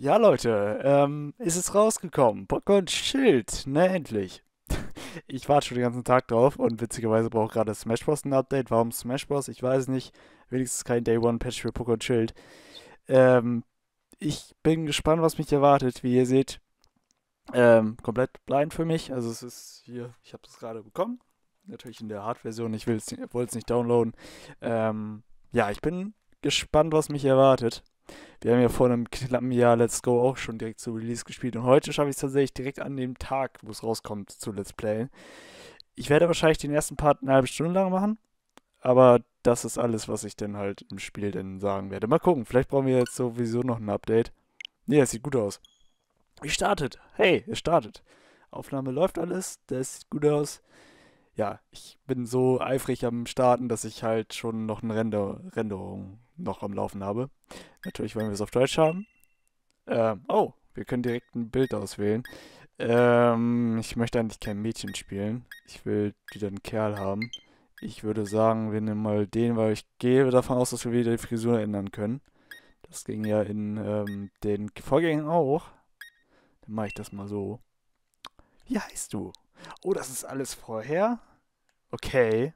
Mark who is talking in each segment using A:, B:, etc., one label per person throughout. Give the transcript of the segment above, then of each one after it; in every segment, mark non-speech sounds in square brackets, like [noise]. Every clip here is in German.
A: Ja, Leute, ähm, ist es rausgekommen. Pokémon Schild, ne, endlich. [laughs] Ich warte schon den ganzen Tag drauf und witzigerweise braucht gerade Smash Bros. ein Update. Warum Smash Bros? Ich weiß nicht. Wenigstens kein Day One Patch für Pokémon Schild. Ähm, ich bin gespannt, was mich erwartet. Wie ihr seht, ähm, komplett blind für mich. Also es ist hier, ich habe das gerade bekommen. Natürlich in der Hard-Version. Ich wollte es nicht downloaden. Ähm, ja, ich bin gespannt, was mich erwartet. Wir haben ja vor einem knappen Jahr Let's Go auch schon direkt zu Release gespielt und heute schaffe ich es tatsächlich direkt an dem Tag, wo es rauskommt, zu Let's Play. Ich werde wahrscheinlich den ersten Part eine halbe Stunde lang machen, aber das ist alles, was ich dann halt im Spiel dann sagen werde. Mal gucken, vielleicht brauchen wir jetzt sowieso noch ein Update. Ne, es sieht gut aus. Ich startet. Hey, es startet. Aufnahme läuft alles, das sieht gut aus. Ja, ich bin so eifrig am Starten, dass ich halt schon noch eine Render Renderung noch am Laufen habe. Natürlich wollen wir es auf Deutsch haben. Ähm, oh, wir können direkt ein Bild auswählen. Ähm, ich möchte eigentlich kein Mädchen spielen. Ich will wieder einen Kerl haben. Ich würde sagen, wir nehmen mal den, weil ich gehe davon aus, dass wir wieder die Frisur ändern können. Das ging ja in ähm, den Vorgängen auch. Dann mache ich das mal so. Wie heißt du? Oh, das ist alles vorher? Okay.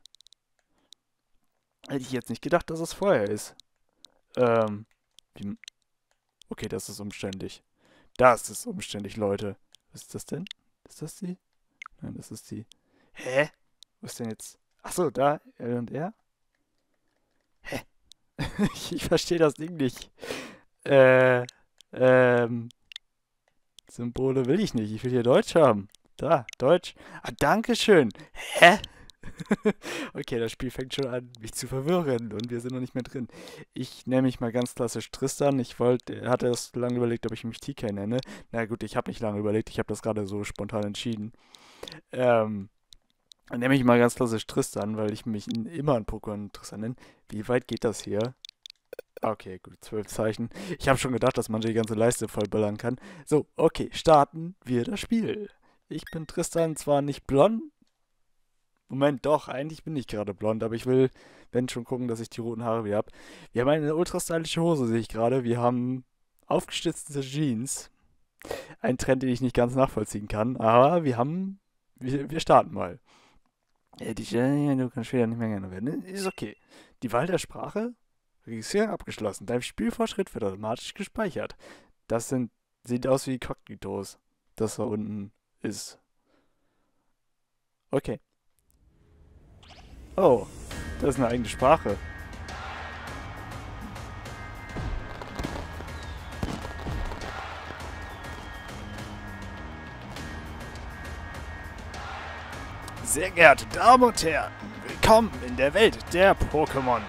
A: Hätte ich jetzt nicht gedacht, dass es vorher ist. Ähm, wie, okay, das ist umständlich. Das ist umständlich, Leute. Was ist das denn? Ist das die? Nein, das ist die. Hä? Was ist denn jetzt? Achso, da, L und R? Hä? [laughs] ich verstehe das Ding nicht. Äh, ähm, Symbole will ich nicht. Ich will hier Deutsch haben. Da, Deutsch. Ah, Dankeschön. Hä? [laughs] okay, das Spiel fängt schon an, mich zu verwirren und wir sind noch nicht mehr drin. Ich nenne mich mal ganz klassisch Tristan. Ich wollte, hatte erst lange überlegt, ob ich mich TK nenne. Na gut, ich habe nicht lange überlegt, ich habe das gerade so spontan entschieden. Ähm, nenne ich mal ganz klassisch Tristan, weil ich mich immer an Pokémon Tristan nenne. Wie weit geht das hier? Okay, gut, zwölf Zeichen. Ich habe schon gedacht, dass man die ganze Leiste vollballern kann. So, okay, starten wir das Spiel. Ich bin Tristan, zwar nicht blond, Moment, doch, eigentlich bin ich gerade blond, aber ich will, wenn schon, gucken, dass ich die roten Haare wieder habe. Wir haben eine ultra stylische Hose, sehe ich gerade. Wir haben aufgestützte Jeans. Ein Trend, den ich nicht ganz nachvollziehen kann, aber wir haben, wir, wir starten mal. Ja, die, du kannst später nicht mehr gerne werden. Ist okay. Die Wahl der Sprache? Registrierung abgeschlossen. Dein Spielfortschritt wird automatisch gespeichert. Das sind, sieht aus wie Cognitos. Das da unten ist. Okay. Oh, das ist eine eigene Sprache. Sehr geehrte Damen und Herren, willkommen in der Welt der Pokémon.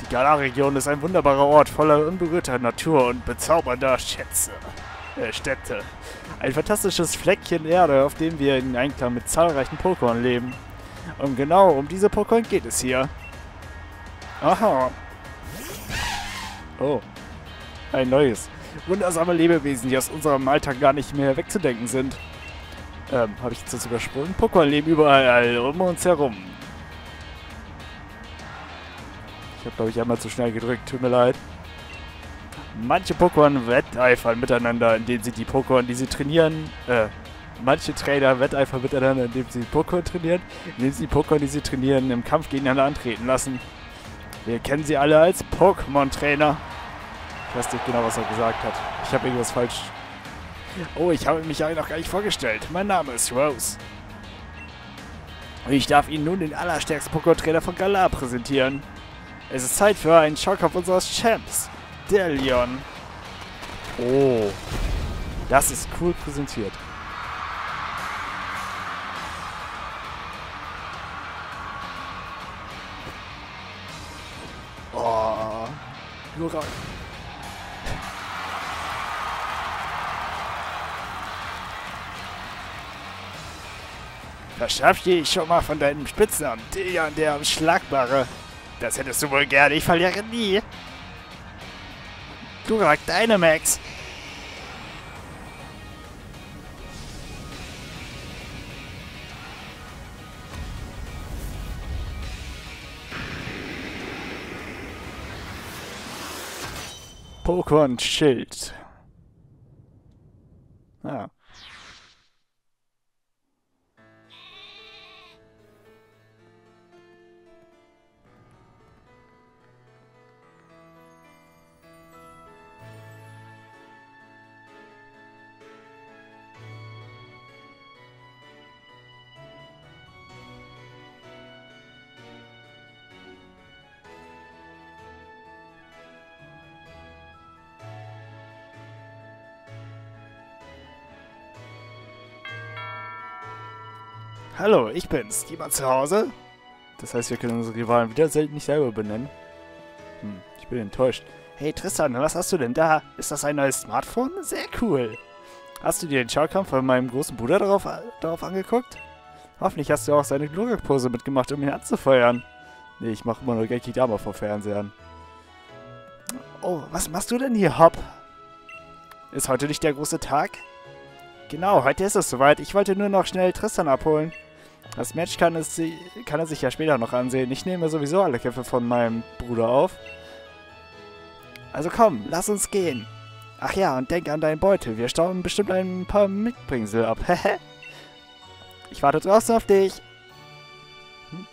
A: Die Galar-Region ist ein wunderbarer Ort voller unberührter Natur und bezaubernder Schätze, äh, Städte. Ein fantastisches Fleckchen Erde, auf dem wir in Einklang mit zahlreichen Pokémon leben. Und genau um diese Pokémon geht es hier. Aha. Oh. Ein neues. Wundersame Lebewesen, die aus unserem Alltag gar nicht mehr wegzudenken sind. Ähm, habe ich jetzt das übersprungen? Pokémon leben überall um uns herum. Ich habe, glaube ich, einmal zu schnell gedrückt. Tut mir leid. Manche Pokémon wetteifern miteinander, indem sie die Pokémon, die sie trainieren, äh, manche Trainer wetteifern miteinander, indem sie Pokémon trainieren, indem sie die Pokémon, die sie trainieren, im Kampf gegeneinander antreten lassen. Wir kennen sie alle als Pokémon-Trainer. Ich weiß nicht genau, was er gesagt hat. Ich habe irgendwas falsch. Oh, ich habe mich ja noch gar nicht vorgestellt. Mein Name ist Rose. Und ich darf Ihnen nun den allerstärksten Pokémon-Trainer von Galar präsentieren. Es ist Zeit für einen Schockkopf unseres Champs. Delion. Oh. Das ist cool präsentiert. Oh. Jura. Verschaff dich schon mal von deinem Spitznamen, Delion der Unschlagbare. Das hättest du wohl gerne, ich verliere nie. Durak Dynamax. Pokémon Schild. Ah. Hallo, ich bin's. Jemand zu Hause? Das heißt, wir können unsere Rivalen wieder selten nicht selber benennen. Hm, ich bin enttäuscht. Hey Tristan, was hast du denn da? Ist das ein neues Smartphone? Sehr cool. Hast du dir den Schaukampf von meinem großen Bruder darauf, darauf angeguckt? Hoffentlich hast du auch seine Glorok-Pose mitgemacht, um ihn anzufeuern. Nee, ich mache immer nur Genki Dama vor Fernsehern. Oh, was machst du denn hier, Hopp? Ist heute nicht der große Tag? Genau, heute ist es soweit. Ich wollte nur noch schnell Tristan abholen. Das Match kann, es, kann er sich ja später noch ansehen. Ich nehme sowieso alle Kämpfe von meinem Bruder auf. Also komm, lass uns gehen. Ach ja, und denk an deinen Beutel. Wir stauben bestimmt ein paar Mitbringsel ab. [laughs] ich warte draußen auf dich. Hm?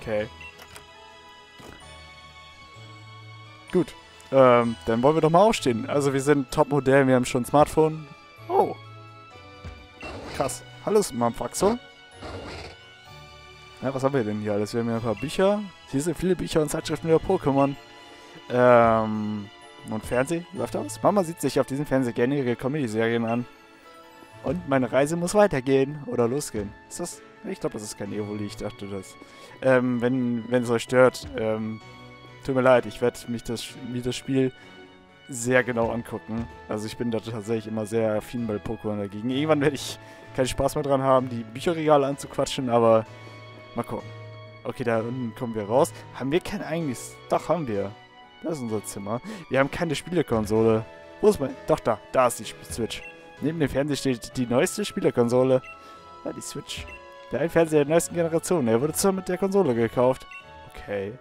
A: Okay. Gut. Ähm, dann wollen wir doch mal aufstehen. Also wir sind Topmodell, wir haben schon ein Smartphone. Oh. Krass. Hallo, Mamfaxo. Ja, was haben wir denn hier alles? Wir haben hier ein paar Bücher. Hier sind viele Bücher und Zeitschriften über Pokémon. Ähm, und Fernsehen läuft aus. Mama sieht sich auf diesem Fernseher gerne ihre Comedy-Serien an. Und meine Reise muss weitergehen oder losgehen. Ist das? Ich glaube, das ist kein Evoli. Ich dachte das. Ähm, wenn, wenn es euch stört, ähm, tut mir leid. Ich werde mich das, mir das Spiel sehr genau angucken. Also ich bin da tatsächlich immer sehr affin bei Pokémon dagegen. Irgendwann werde ich keinen Spaß mehr dran haben, die Bücherregale anzuquatschen, aber Mal gucken. Okay, da unten kommen wir raus. Haben wir kein eigenes... Doch, haben wir. Das ist unser Zimmer. Wir haben keine Spielekonsole. Wo ist mein... Doch, da. Da ist die Switch. Neben dem Fernseher steht die neueste Spielekonsole. Ja, die Switch. Der Fernseher der neuesten Generation. Er wurde zusammen mit der Konsole gekauft. Okay.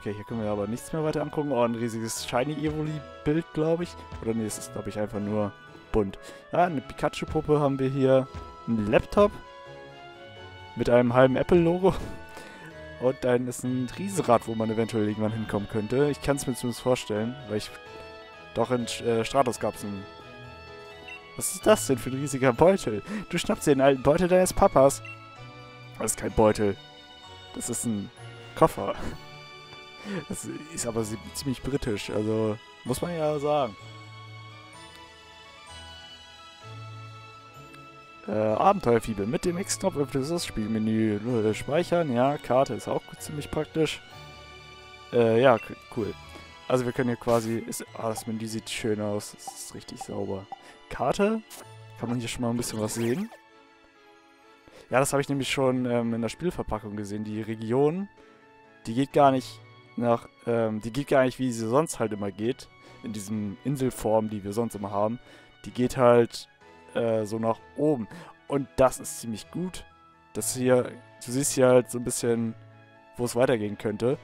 A: Okay, hier können wir aber nichts mehr weiter angucken. Oh, ein riesiges Shiny Evoli-Bild, glaube ich. Oder nee, es ist, glaube ich, einfach nur bunt. Ja, eine Pikachu-Puppe haben wir hier. Ein Laptop mit einem halben Apple-Logo. Und dann ist ein Riesenrad, wo man eventuell irgendwann hinkommen könnte. Ich kann es mir zumindest vorstellen, weil ich... Doch in äh, Stratos gab es einen... Was ist das denn für ein riesiger Beutel? Du schnappst dir den alten Beutel deines Papas. Das ist kein Beutel. Das ist ein Koffer. [laughs] Das ist aber ziemlich britisch, also muss man ja sagen. Äh, Abenteuerfieber. Mit dem X-Knopf öffnet das Spielmenü. Äh, speichern, ja. Karte ist auch ziemlich praktisch. Äh, ja, cool. Also wir können hier quasi... Ist, ah, das Menü sieht schön aus. Das ist richtig sauber. Karte. Kann man hier schon mal ein bisschen was sehen. Ja, das habe ich nämlich schon ähm, in der Spielverpackung gesehen. Die Region, die geht gar nicht nach... Ähm, die geht gar nicht, wie sie sonst halt immer geht. In diesem Inselform, die wir sonst immer haben. Die geht halt äh, so nach oben. Und das ist ziemlich gut. Das hier, du siehst hier halt so ein bisschen, wo es weitergehen könnte.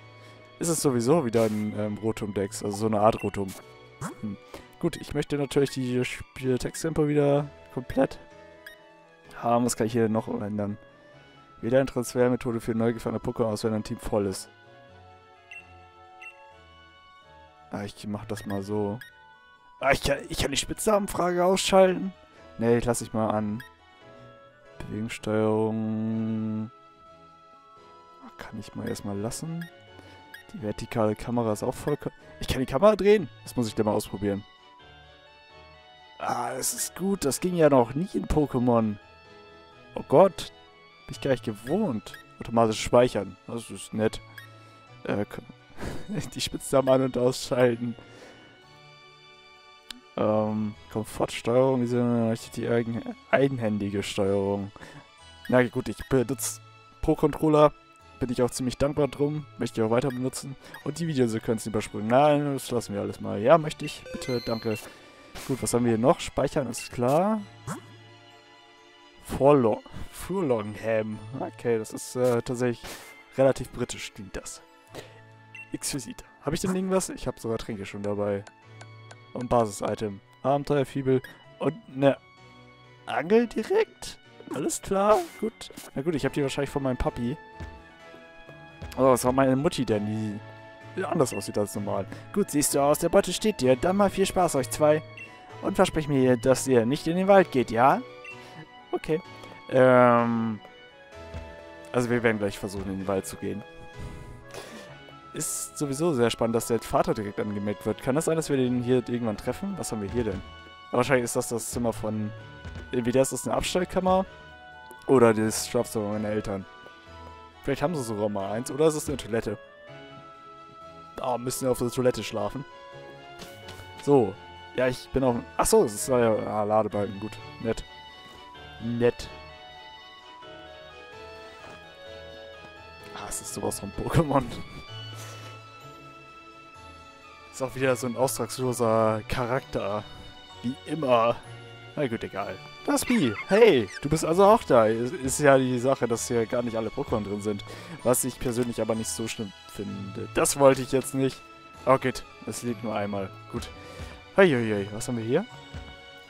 A: Ist es sowieso wieder ein ähm, Rotum-Dex, also so eine Art Rotum. Hm. Gut, ich möchte natürlich die Spieltexttempo wieder komplett haben. Was kann ich hier noch ändern? Wieder eine Transfermethode für neu gefangene Pokémon aus, wenn ein Team voll ist. Ah, ich mach das mal so. Ah, ich kann, ich kann die Spitznamenfrage ausschalten. Ne, ich lasse ich mal an. Bewegungssteuerung. Kann ich mal erstmal lassen. Die vertikale Kamera ist auch voll... Ich kann die Kamera drehen. Das muss ich dann mal ausprobieren. Ah, das ist gut. Das ging ja noch nie in Pokémon. Oh Gott. Bin ich gar nicht gewohnt. Automatisch speichern. Das ist nett. Äh, [laughs] die Spitznamen an- und ausschalten. Ähm, Komfortsteuerung ist ja die eigen, eigenhändige Steuerung. Na gut, ich benutze Pro-Controller. Bin ich auch ziemlich dankbar drum. Möchte ich auch weiter benutzen. Und die Videosequenzen überspringen. Nein, das lassen wir alles mal. Ja, möchte ich. Bitte, danke. Gut, was haben wir hier noch? Speichern ist klar. Furlong Furlongham. Okay, das ist äh, tatsächlich relativ britisch, klingt das. Exquisit. Habe ich denn irgendwas? Ich habe sogar Tränke schon dabei. Und Basis-Item. Abenteuerfibel und eine Angel direkt. Alles klar, gut. Na gut, ich habe die wahrscheinlich von meinem Papi. Oh, was war meine Mutti denn, die anders aussieht als normal. Gut, siehst du aus, der Beutel steht dir. Dann mal viel Spaß euch zwei. Und versprich mir, dass ihr nicht in den Wald geht, ja? Okay. Ähm... Also wir werden gleich versuchen, in den Wald zu gehen. Ist sowieso sehr spannend, dass der Vater direkt angemeldet wird. Kann das sein, dass wir den hier irgendwann treffen? Was haben wir hier denn? Wahrscheinlich ist das das Zimmer von... Entweder ist das eine Abstellkammer oder das Schlafzimmer meiner Eltern. Vielleicht haben sie sogar mal eins. Oder ist es eine Toilette? Ah, oh, müssen wir auf der Toilette schlafen. So. Ja, ich bin auch... Achso, es ist ja ah, Ladebalken. Gut. Nett. Nett. Ah, es ist sowas von Pokémon. Ist auch wieder so ein austragsloser Charakter. Wie immer. Na gut, egal. Das Bi. Hey, du bist also auch da. Ist ja die Sache, dass hier gar nicht alle Pokémon drin sind. Was ich persönlich aber nicht so schlimm finde. Das wollte ich jetzt nicht. Oh, gut. Es liegt nur einmal. Gut. Heieiei. Was haben wir hier?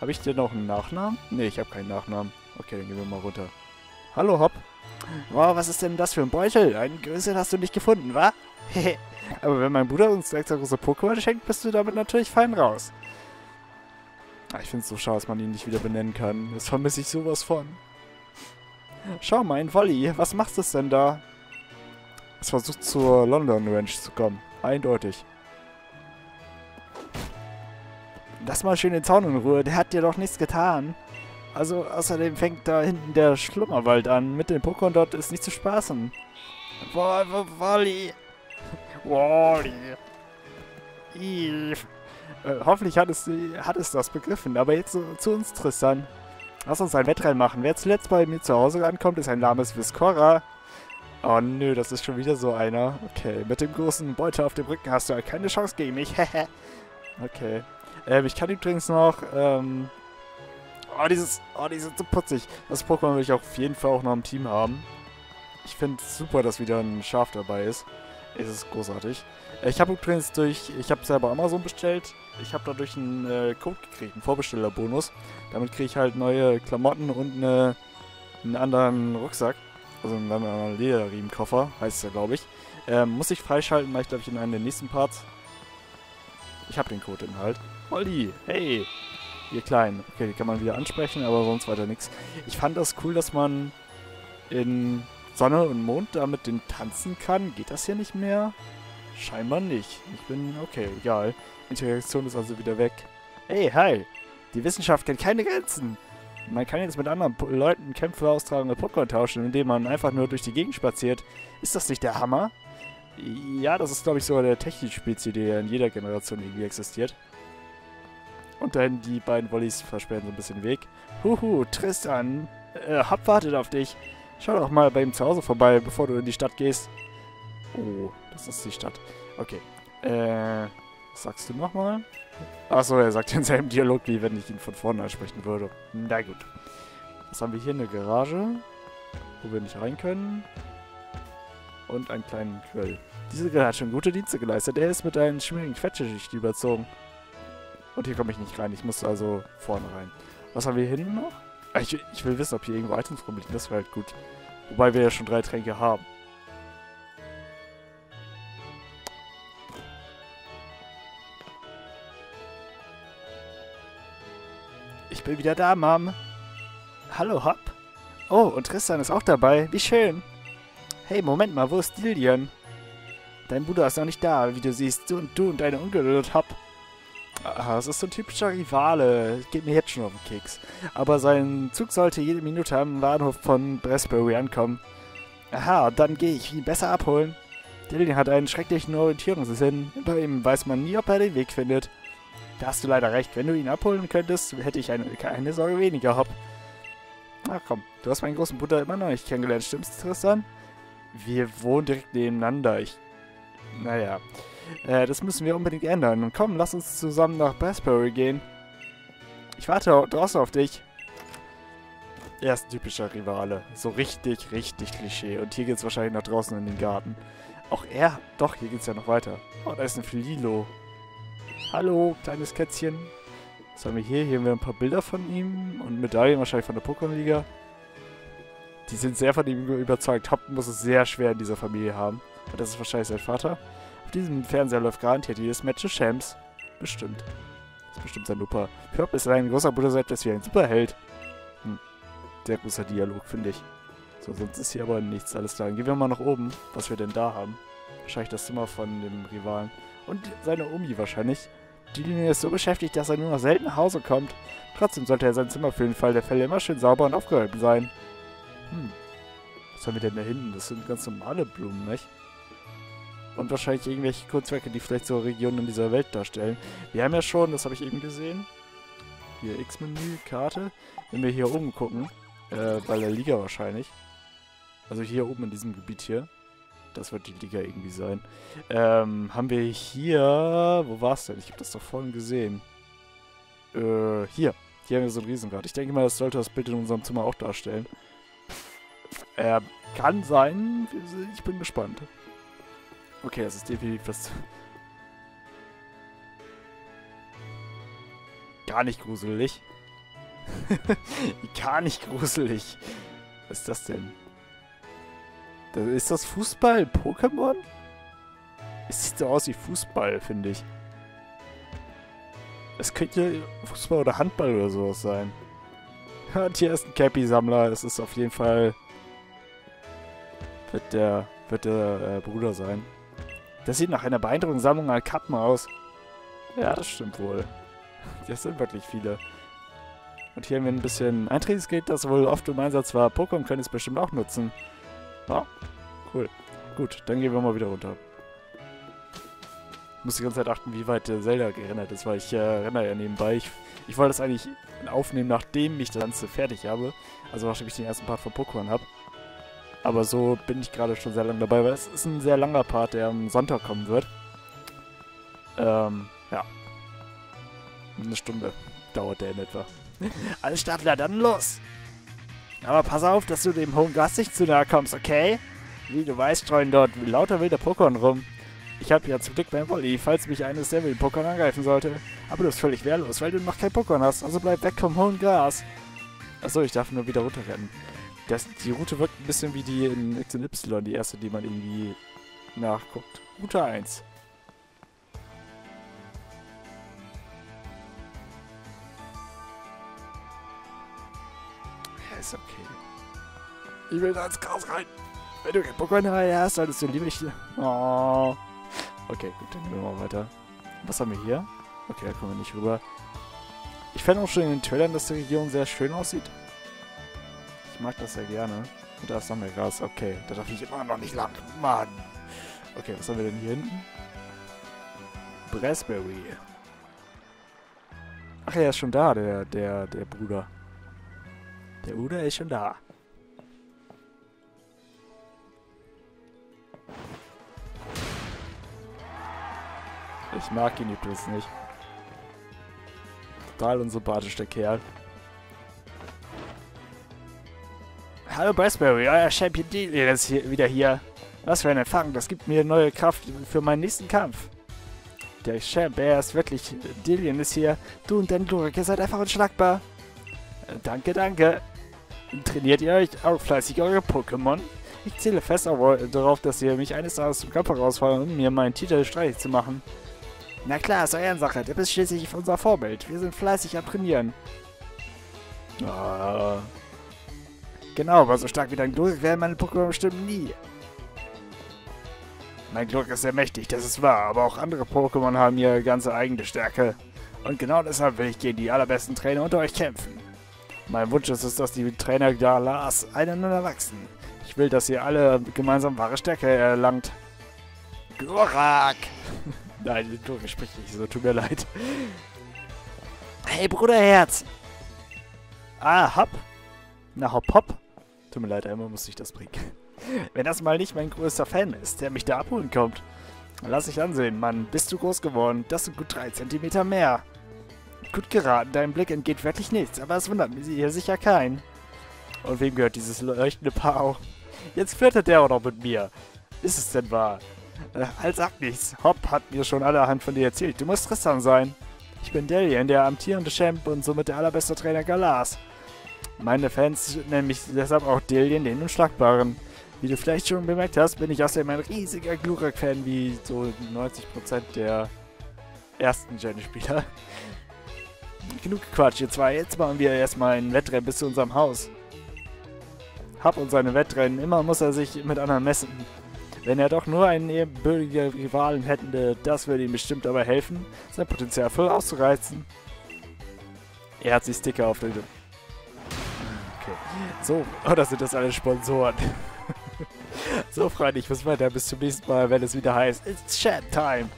A: Habe ich dir noch einen Nachnamen? Ne, ich habe keinen Nachnamen. Okay, dann gehen wir mal runter. Hallo, Hopp. Wow, was ist denn das für ein Beutel? Einen größeren hast du nicht gefunden, wa? Hehe. [laughs] Aber wenn mein Bruder uns extra große Pokémon schenkt, bist du damit natürlich fein raus. Ah, ich finde es so schade, dass man ihn nicht wieder benennen kann. Das vermisse ich sowas von. Schau mal, ein Volley. Was machst du denn da? Es versucht zur London Ranch zu kommen. Eindeutig. Lass mal schön den Zaun in Ruhe. Der hat dir doch nichts getan. Also, außerdem fängt da hinten der Schlummerwald an. Mit den Pokémon dort ist nicht zu spaßen. Volley. Wally. Eve. Äh, hoffentlich hat es, hat es das begriffen. Aber jetzt so, zu uns, Tristan. Lass uns ein Wettrennen machen. Wer zuletzt bei mir zu Hause ankommt, ist ein lahmes Viscora. Oh nö, das ist schon wieder so einer. Okay, mit dem großen Beutel auf dem Rücken hast du halt keine Chance gegen mich. [laughs] okay. Ähm, ich kann übrigens noch, ähm... Oh, dieses... Oh, die sind so putzig. Das Pokémon will ich auf jeden Fall auch noch im Team haben. Ich finde es super, dass wieder ein Schaf dabei ist. Es ist großartig. Ich habe übrigens durch, ich habe selber Amazon bestellt. Ich habe dadurch einen äh, Code gekriegt, einen Vorbestellerbonus. Damit kriege ich halt neue Klamotten und eine, einen anderen Rucksack. Also einen anderen Lederriemenkoffer, heißt es ja, glaube ich. Ähm, muss ich freischalten, weil ich glaube ich in einem der nächsten Parts. Ich habe den Code halt. Olli, hey, ihr Kleinen. Okay, die kann man wieder ansprechen, aber sonst weiter nichts. Ich fand das cool, dass man in Sonne und Mond damit den tanzen kann. Geht das hier nicht mehr? Scheinbar nicht. Ich bin... Okay, egal. Interaktion ist also wieder weg. Hey, hi! Die Wissenschaft kennt keine Grenzen! Man kann jetzt mit anderen P Leuten Kämpfe austragen und Pokémon tauschen, indem man einfach nur durch die Gegend spaziert. Ist das nicht der Hammer? Ja, das ist, glaube ich, sogar der Technik-Spezi, der in jeder Generation irgendwie existiert. Und dann die beiden Wollies versperren so ein bisschen Weg. Huhu, Tristan, äh, Hab wartet auf dich. Schau doch mal bei ihm zu Hause vorbei, bevor du in die Stadt gehst. Oh, das ist die Stadt. Okay. Äh, was sagst du nochmal? Achso, er sagt [laughs] denselben Dialog, wie wenn ich ihn von vorne ansprechen würde. Na gut. Was haben wir hier? Eine Garage, wo wir nicht rein können. Und einen kleinen Quell. Dieser Grill hat schon gute Dienste geleistet. Er ist mit einem schmierigen Quetscheschicht überzogen. Und hier komme ich nicht rein. Ich muss also vorne rein. Was haben wir hier hinten noch? Ich, ich will wissen, ob hier irgendwo Items rumliegen. Das wäre halt gut. Wobei wir ja schon drei Tränke haben. Ich bin wieder da, Mom. Hallo, Hop. Oh, und Tristan ist auch dabei. Wie schön. Hey, Moment mal, wo ist Dillian? Dein Bruder ist noch nicht da, wie du siehst. Du und du und deine Ungeduld, Hop. Aha, das ist so ein typischer Rivale. Geht mir jetzt schon auf den Keks. Aber sein Zug sollte jede Minute am Bahnhof von Bresbury ankommen. Aha, dann gehe ich ihn besser abholen. Dillian hat einen schrecklichen Orientierungssinn. Bei ihm weiß man nie, ob er den Weg findet. Da hast du leider recht. Wenn du ihn abholen könntest, hätte ich eine, keine Sorge weniger, Hopp. Ach komm, du hast meinen großen Bruder immer noch nicht kennengelernt, stimmt's, Tristan? Wir wohnen direkt nebeneinander. Ich... Naja. Äh, das müssen wir unbedingt ändern. Und komm, lass uns zusammen nach Bresbury gehen. Ich warte draußen auf dich. Er ist ein typischer Rivale. So richtig, richtig Klischee. Und hier geht's wahrscheinlich nach draußen in den Garten. Auch er? Doch, hier geht's ja noch weiter. Oh, da ist ein Fililo. Hallo, kleines Kätzchen. Was haben wir hier? Hier haben wir ein paar Bilder von ihm und Medaillen wahrscheinlich von der Pokémon-Liga. Die sind sehr von ihm überzeugt. Hop muss es sehr schwer in dieser Familie haben. Und das ist wahrscheinlich sein Vater. Auf diesem Fernseher läuft garantiert jedes Match des Champs. Bestimmt. Das ist bestimmt sein Opa. Hop ist ein großer Bruder, seit wie ein Superheld. Hm. Sehr großer Dialog, finde ich. So, sonst ist hier aber nichts. Alles klar. Gehen wir mal nach oben, was wir denn da haben. Wahrscheinlich das Zimmer von dem Rivalen. Und seine Omi wahrscheinlich. Die Linie ist so beschäftigt, dass er nur noch selten nach Hause kommt. Trotzdem sollte er sein Zimmer für den Fall der Fälle immer schön sauber und aufgeräumt sein. Hm. Was haben wir denn da hinten? Das sind ganz normale Blumen, nicht? Und wahrscheinlich irgendwelche Kurzwerke, die vielleicht so Regionen in dieser Welt darstellen. Wir haben ja schon, das habe ich eben gesehen, hier X-Menü, Karte. Wenn wir hier oben gucken, äh, bei der Liga wahrscheinlich, also hier oben in diesem Gebiet hier, das wird die Liga irgendwie sein, ähm, haben wir hier, wo war es denn? Ich habe das doch vorhin gesehen. Äh, hier. Hier haben wir so ein Riesenrad. Ich denke mal, das sollte das Bild in unserem Zimmer auch darstellen. Äh, kann sein. Ich bin gespannt. Okay, das ist definitiv das... Gar nicht gruselig. [laughs] Gar nicht gruselig. Was ist das denn? ist das Fußball-Pokémon? Es sieht so aus wie Fußball, finde ich. Es könnte Fußball oder Handball oder sowas sein. [laughs] Und hier ist ein Cappy-Sammler. Es ist auf jeden Fall... Wird der, wird der äh, Bruder sein. Das sieht nach einer beeindruckenden Sammlung an Kappen aus. Ja, das stimmt wohl. Das sind wirklich viele. Und hier haben wir ein bisschen Eintrittsgeld, das wohl oft im Einsatz war. Pokémon können es bestimmt auch nutzen. Ja, cool. Gut, dann gehen wir mal wieder runter. Ich muss die ganze Zeit achten, wie weit der Zelda gerendert ist, weil ich äh, renne ja nebenbei. Ich, ich wollte das eigentlich aufnehmen, nachdem ich das Ganze fertig habe. Also nachdem ich den ersten Part von Pokémon habe. Aber so bin ich gerade schon sehr lange dabei, weil es ist ein sehr langer Part, der am Sonntag kommen wird. Ähm, ja. Eine Stunde dauert der in etwa. [laughs] Alles Stadtler, dann los! Aber pass auf, dass du dem hohen Gast nicht zu nahe kommst, okay? Wie du weißt, streuen dort lauter wilde Pokémon rum. Ich habe ja zum Glück mein Wolli, falls mich eines der wilden Pokémon angreifen sollte. Aber du bist völlig wehrlos, weil du noch kein Pokémon hast, also bleib weg vom hohen Gras. Achso, ich darf nur wieder runterrennen. Das, die Route wirkt ein bisschen wie die in X und Y, die erste, die man irgendwie nachguckt. Route 1. Ja, ist okay. Ich will da ins Chaos rein. Wenn du kein Pokémon hast, solltest du lieber nicht... Oh. Okay, gut, dann gehen wir mal weiter. Was haben wir hier? Okay, da kommen wir nicht rüber. Ich fände auch schon in den Trailern, dass die Region sehr schön aussieht. Ich mag das sehr gerne. Und da ist noch mehr Gas. Okay, da darf ich immer noch nicht lang. Mann. Okay, was haben wir denn hier hinten? Raspberry. Ach, er ist schon da, der, der, der Bruder. Der Bruder ist schon da. Ich mag ihn übrigens nicht. Total unsympathisch, der Kerl. Hallo Raspberry, euer Champion Dealien ist hier, wieder hier. Was für ein Empfang, das gibt mir neue Kraft für meinen nächsten Kampf. Der Champ, er ist wirklich... Dillian ist hier. Du und dein Glurak, ihr seid einfach unschlagbar. Äh, danke, danke. Trainiert ihr euch auch fleißig eure Pokémon? Ich zähle fest darauf, dass ihr mich eines Tages zum Kampf herausfordert, um mir meinen Titel streitig zu machen. Na klar, ist euer Sache. Du bist schließlich unser Vorbild. Wir sind fleißig am Trainieren. Ah... Genau, aber so stark wie dein Glück werden meine Pokémon bestimmt nie. Mein Glück ist sehr mächtig, das ist wahr, aber auch andere Pokémon haben ihre ganze eigene Stärke. Und genau deshalb will ich gegen die allerbesten Trainer unter euch kämpfen. Mein Wunsch ist es, dass die Trainer da Lars einander wachsen. Ich will, dass ihr alle gemeinsam wahre Stärke erlangt. Gorak! [laughs] Nein, Glorak spricht nicht so, tut mir leid. Hey, Bruderherz! Ah, hopp! Na, hopp, hopp! Tut mir leid, einmal muss ich das bringen. [laughs] Wenn das mal nicht mein größter Fan ist, der mich da abholen kommt. Lass dich ansehen, Mann. Bist du groß geworden? Das sind gut drei Zentimeter mehr. Gut geraten, deinem Blick entgeht wirklich nichts, aber es wundert mich hier sicher kein. Und wem gehört dieses leuchtende Paar auch? Jetzt flirtet der auch noch mit mir. Ist es denn wahr? Äh, halt sag nichts. Hopp hat mir schon allerhand von dir erzählt. Du musst Tristan sein. Ich bin Delian, der amtierende Champ und somit der allerbeste Trainer Galas. Meine Fans nennen mich deshalb auch Delian, den Unschlagbaren. Wie du vielleicht schon bemerkt hast, bin ich außerdem ein riesiger Glurak-Fan, wie so 90% der ersten Gen-Spieler. Genug Quatsch, ihr zwei. Jetzt machen wir erstmal ein Wettrennen bis zu unserem Haus. Hab und seine Wettrennen. Immer muss er sich mit anderen messen. Wenn er doch nur einen ebenbürtigen Rivalen hätte, das würde ihm bestimmt dabei helfen, sein Potenzial voll auszureizen. Er hat sich Sticker auf den... Okay. So, oder sind das alle Sponsoren? [laughs] so, Freunde, ich muss weiter. Bis zum nächsten Mal, wenn es wieder heißt, It's Chat Time.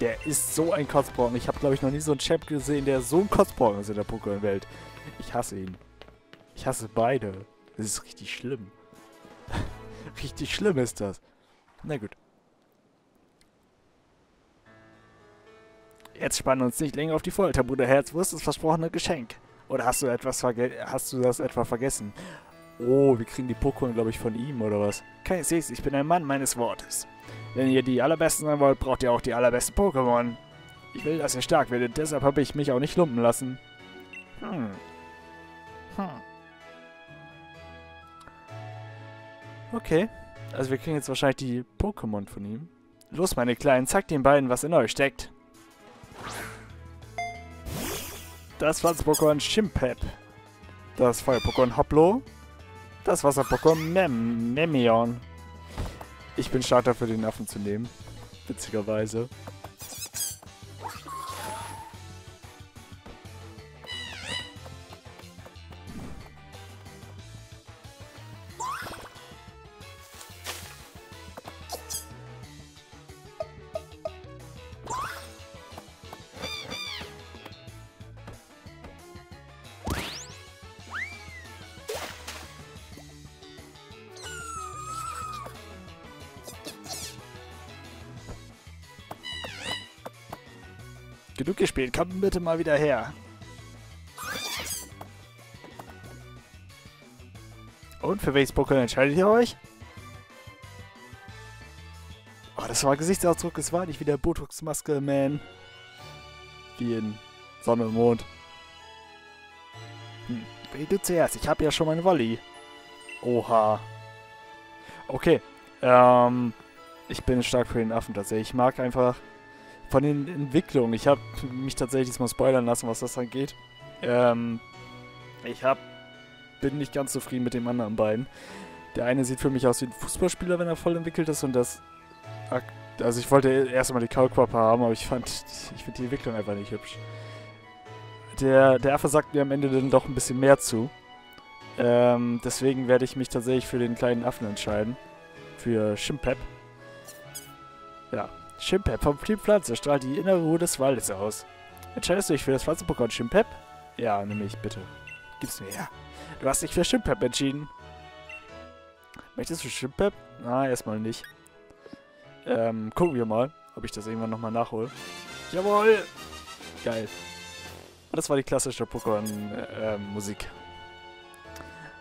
A: Der ist so ein Kotzbrocken. Ich habe, glaube ich, noch nie so einen Champ gesehen, der so ein Kotzbrocken ist in der Pokémon-Welt. Ich hasse ihn. Ich hasse beide. Das ist richtig schlimm. [laughs] richtig schlimm ist das. Na gut. Jetzt spannen uns nicht länger auf die Folter, Bruder Herz. Wo ist das versprochene Geschenk? Oder hast du etwas hast du das etwa vergessen? Oh, wir kriegen die Pokémon, glaube ich, von ihm, oder was? Kein Sees, ich bin ein Mann meines Wortes. Wenn ihr die allerbesten sein wollt, braucht ihr auch die allerbesten Pokémon. Ich will, dass ihr stark werdet, deshalb habe ich mich auch nicht lumpen lassen. Hm. Hm. Okay. Also wir kriegen jetzt wahrscheinlich die Pokémon von ihm. Los, meine Kleinen, zeigt den beiden, was in euch steckt. Das Pflanzen-Pokémon Chimpep. Das Feuer-Pokémon Hoplo. Das Wasser-Pokémon Mem Memion. Ich bin stark dafür, den Affen zu nehmen. Witzigerweise. Genug gespielt, kommt bitte mal wieder her. Und für welches Pokémon entscheidet ihr euch? Oh, das war Gesichtsausdruck, es war nicht wie der Botox-Maske, man. Wie in Sonne und Mond. Hm, du zuerst, ich habe ja schon meine Volley. Oha. Okay, ähm, ich bin stark für den Affen tatsächlich. Ich mag einfach von den Entwicklungen. Ich habe mich tatsächlich diesmal spoilern lassen, was das angeht. Ähm, ich hab, bin nicht ganz zufrieden mit dem anderen beiden. Der eine sieht für mich aus wie ein Fußballspieler, wenn er voll entwickelt ist und das... Also ich wollte erst einmal die Kaulquappe haben, aber ich fand, ich finde die Entwicklung einfach nicht hübsch. Der, der Affe sagt mir am Ende dann doch ein bisschen mehr zu. Ähm, deswegen werde ich mich tatsächlich für den kleinen Affen entscheiden. Für Shimpep. Ja, Chimpep vom Team Pflanze strahlt die innere Ruhe des Waldes aus. Entscheidest du dich für das Pflanzen-Pokémon Chimpep? Ja, nimm mich, bitte. Gib's mir her. Du hast dich für Chimpep entschieden. Möchtest du Chimpep? Na, erstmal nicht. Ähm, gucken wir mal, ob ich das irgendwann nochmal nachhole. Jawohl! Geil. Das war die klassische Pokémon-Musik. Äh,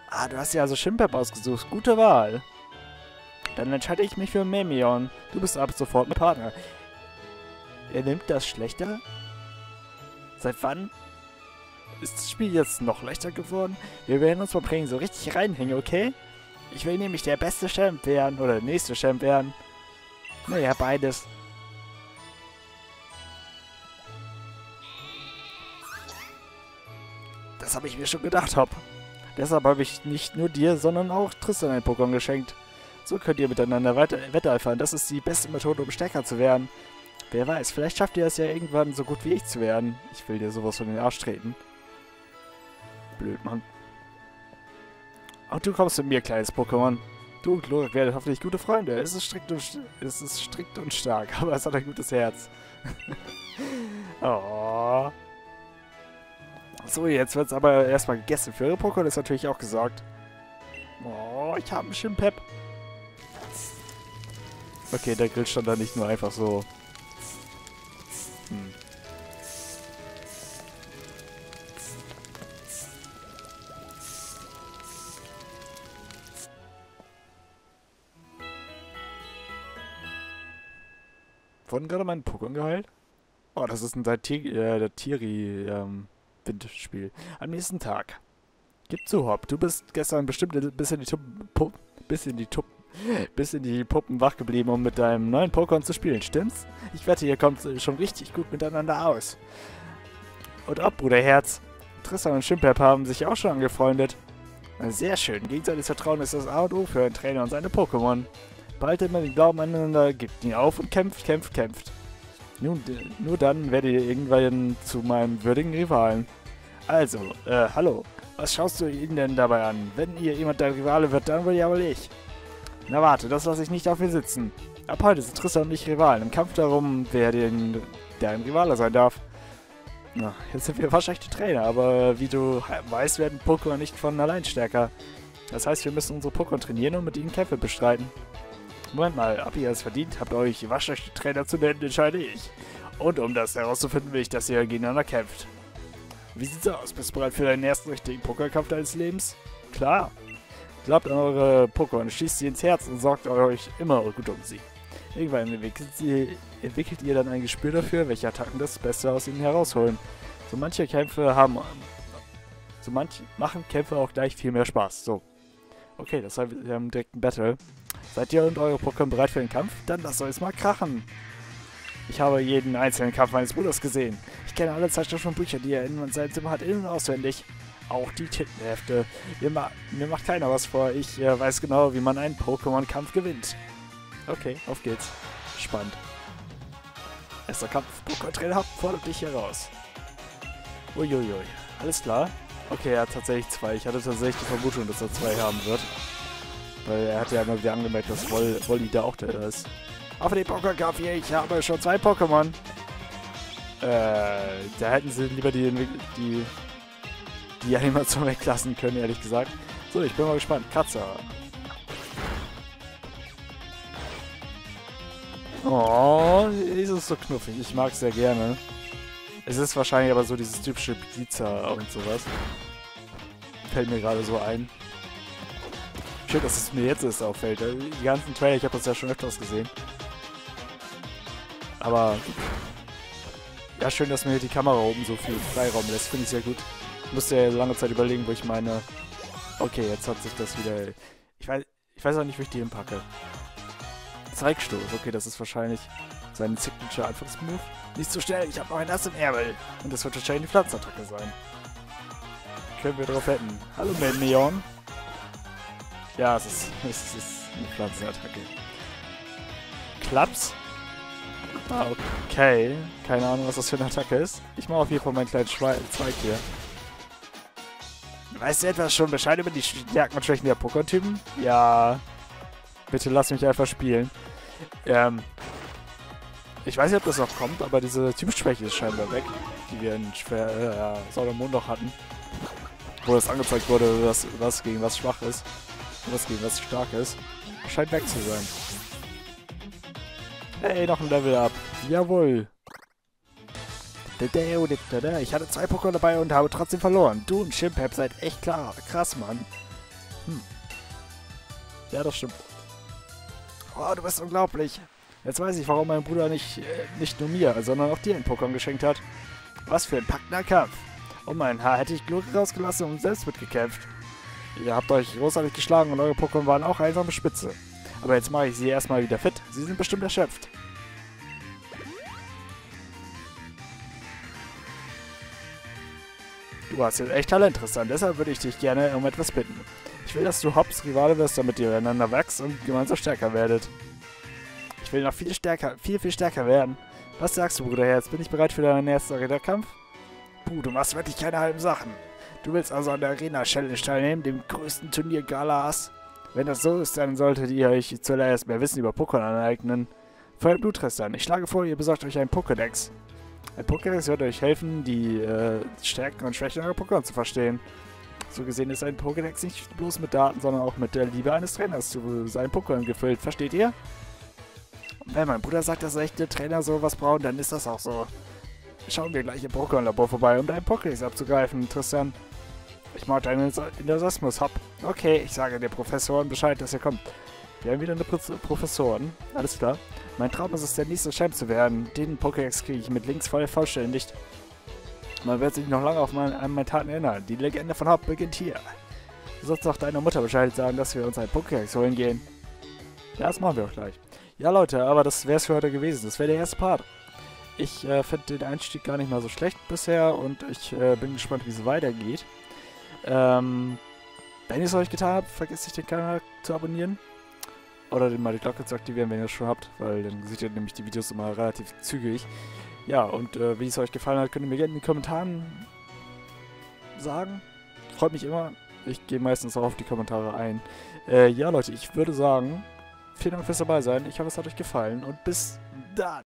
A: ah, du hast ja also Chimpep ausgesucht. Gute Wahl. Dann entscheide ich mich für Memion. Du bist ab sofort mein Partner. Er nimmt das schlechter? Seit wann ist das Spiel jetzt noch leichter geworden? Wir werden uns beim Training so richtig reinhängen, okay? Ich will nämlich der beste Champ werden oder der nächste Champ werden. Naja, beides. Das habe ich mir schon gedacht, Hopp. Deshalb habe ich nicht nur dir, sondern auch Tristan ein Pokémon geschenkt. So könnt ihr miteinander wetteifern. Das ist die beste Methode, um stärker zu werden. Wer weiß, vielleicht schafft ihr es ja irgendwann so gut wie ich zu werden. Ich will dir sowas von den Arsch treten. Blöd, Mann. Und du kommst mit mir, kleines Pokémon. Du und Lorik werdet hoffentlich gute Freunde. Es ist strikt und, es ist strikt und stark, [laughs] aber es hat ein gutes Herz. [laughs] oh. So, jetzt wird es aber erstmal gegessen. Für ihre Pokémon ist natürlich auch gesorgt. Oh, ich habe einen Schimpep. Okay, der Grill stand da nicht nur einfach so. Hm. wurden gerade meine Pokémon geheilt? Oh, das ist ein Tiri, äh, Tiri ähm, Windspiel. Am nächsten Tag. Gib zu, Hop. Du bist gestern bestimmt bis in die Tuppen, bis in die Tuppen, bis in die Puppen wach geblieben, um mit deinem neuen Pokémon zu spielen, stimmt's? Ich wette, ihr kommt schon richtig gut miteinander aus. Und ob, Bruder Herz. Tristan und Schimpep haben sich auch schon angefreundet. Sehr schön. Gegenseitiges Vertrauen ist das A und O für einen Trainer und seine Pokémon. Behaltet immer den Glauben aneinander, gibt ihn auf und kämpft, kämpft, kämpft. Nun, nur dann werdet ihr irgendwann zu meinem würdigen Rivalen. Also, äh, hallo. Was schaust du ihn denn dabei an? Wenn ihr jemand der Rivale wird, dann wohl ja wohl ich. Na warte, das lasse ich nicht auf mir sitzen. Ab heute sind Tristan und ich Rivalen im Kampf darum, wer den, der ein Rivale sein darf. Na, jetzt sind wir wahrscheinlich die Trainer, aber wie du weißt, werden Pokémon nicht von allein stärker. Das heißt, wir müssen unsere Pokémon trainieren und mit ihnen Kämpfe bestreiten. Moment mal, ob ihr es verdient habt, euch waschechte Trainer zu nennen, entscheide ich. Und um das herauszufinden, will ich, dass ihr gegeneinander kämpft. Wie sieht's aus? Bist du bereit für deinen ersten richtigen Pokerkampf deines Lebens? Klar. Glaubt an eure Pokémon, schießt sie ins Herz und sorgt euch immer gut um sie. Irgendwann entwickelt, sie, entwickelt ihr dann ein Gespür dafür, welche Attacken das Beste aus ihnen herausholen. So manche Kämpfe haben... So manche machen Kämpfe auch gleich viel mehr Spaß. So. Okay, das heißt, wir haben direkt ein Battle. Seid ihr und eure Pokémon bereit für den Kampf? Dann lasst euch mal krachen. Ich habe jeden einzelnen Kampf meines Bruders gesehen. Ich kenne alle Zeitschriften und Bücher, die er in seinem Zimmer hat, innen und auswendig. Auch die Tittenhefte. Mir, ma mir macht keiner was vor. Ich äh, weiß genau, wie man einen Pokémon-Kampf gewinnt. Okay, auf geht's. Spannend. Erster Kampf. Pokémon-Trainer fordert dich heraus. Uiuiui. Alles klar? Okay, er hat tatsächlich zwei. Ich hatte tatsächlich die Vermutung, dass er zwei haben wird. Weil er hat ja immer wieder angemerkt, dass Wolli da auch da ist. Auf den Pokémon-Kampf hier, ich habe schon zwei Pokémon. Äh, da hätten sie lieber die, die, die Animation weglassen können, ehrlich gesagt. So, ich bin mal gespannt. Katze. Oh, ist es so knuffig. Ich mag es sehr gerne. Es ist wahrscheinlich aber so dieses typische Pizza und sowas. Fällt mir gerade so ein. Schön, dass es mir jetzt erst auffällt. Die ganzen Trailer, ich habe das ja schon öfters gesehen. Aber ja, schön, dass mir die Kamera oben so viel Freiraum lässt. Finde ich sehr gut. Musste ja lange Zeit überlegen, wo ich meine... Okay, jetzt hat sich das wieder... Ich weiß, ich weiß auch nicht, wo ich die hinpacke. Zeigstoß. Okay, das ist wahrscheinlich sein Signature-Anfangsmove. Nicht so schnell, ich habe noch ein Ass im Ärmel. Und das wird wahrscheinlich die Pflanzenattacke sein. Können wir drauf hätten. Hallo, Neon. Ja, es ist, [laughs] es ist eine Pflanzenattacke. Klaps. Ah, okay. Keine Ahnung, was das für eine Attacke ist. Ich mache auf jeden Fall meinen kleinen Schweig Zweig hier. Weißt du etwas schon Bescheid über die Stärken und Schwächen der Pokémon-Typen? Ja. Bitte lass mich einfach spielen. Ähm. Ich weiß nicht, ob das noch kommt, aber diese Typschwäche ist scheinbar weg, die wir in Schwer, äh, Sauermond noch hatten. Wo das angezeigt wurde, was, was gegen was schwach ist was gegen was stark ist. Scheint weg zu sein. Hey, noch ein Level up. Jawohl. Ich hatte zwei Pokémon dabei und habe trotzdem verloren. Du und Chimpep seid echt klar. Krass, Mann. Hm. Ja, das stimmt. Oh, du bist unglaublich. Jetzt weiß ich, warum mein Bruder nicht, äh, nicht nur mir, sondern auch dir ein Pokémon geschenkt hat. Was für ein packender Kampf. Oh mein Haar hätte ich Glück rausgelassen und selbst mitgekämpft. Ihr habt euch großartig geschlagen und eure Pokémon waren auch einsame Spitze. Aber jetzt mache ich sie erstmal wieder fit. Sie sind bestimmt erschöpft. Du hast jetzt echt Talent, Tristan. Deshalb würde ich dich gerne um etwas bitten. Ich will, dass du Hops Rivale wirst, damit ihr einander wächst und gemeinsam stärker werdet. Ich will noch viel stärker, viel, viel stärker werden. Was sagst du, Bruderherz? Bin ich bereit für deinen ersten Arena-Kampf? Puh, du machst wirklich keine halben Sachen. Du willst also an der Arena Challenge teilnehmen, dem größten Turnier Galas. Wenn das so ist, dann solltet ihr euch zuerst mehr Wissen über Pokémon aneignen. Für Bluttristan, ich schlage vor, ihr besorgt euch einen Pokédex. Ein Pokédex wird euch helfen, die äh, Stärken und Schwächen eurer Pokémon zu verstehen. So gesehen ist ein Pokédex nicht bloß mit Daten, sondern auch mit der Liebe eines Trainers zu seinen Pokémon gefüllt. Versteht ihr? wenn mein Bruder sagt, dass echte Trainer sowas brauchen, dann ist das auch so. Schauen wir gleich im Pokémon-Labor vorbei, um deinen Pokédex abzugreifen, Tristan. Ich mag deinen Enthusiasmus, hopp. Okay, ich sage der Professorin Bescheid, dass ihr kommt. Wir haben wieder eine Pro Professorin. Alles klar. Mein Traum ist es, der nächste Champ zu werden. Den Pokédex kriege ich mit links voll vollständigt. Man wird sich noch lange auf mein, an meine Taten erinnern. Die Legende von Haupt beginnt hier. Du sollst doch deiner Mutter Bescheid sagen, dass wir uns einen Pokédex holen gehen. Ja, das machen wir auch gleich. Ja, Leute, aber das wäre es für heute gewesen. Das wäre der erste Part. Ich äh, finde den Einstieg gar nicht mal so schlecht bisher und ich äh, bin gespannt, wie es weitergeht. Ähm, wenn ihr es euch getan habt, vergesst nicht den Kanal zu abonnieren. Oder mal die Glocke zu aktivieren, wenn ihr es schon habt, weil dann seht ihr nämlich die Videos immer relativ zügig. Ja, und äh, wie es euch gefallen hat, könnt ihr mir gerne in den Kommentaren sagen. Freut mich immer. Ich gehe meistens auch auf die Kommentare ein. Äh, ja, Leute, ich würde sagen, vielen Dank fürs dabei sein. Ich hoffe, es hat euch gefallen und bis dann.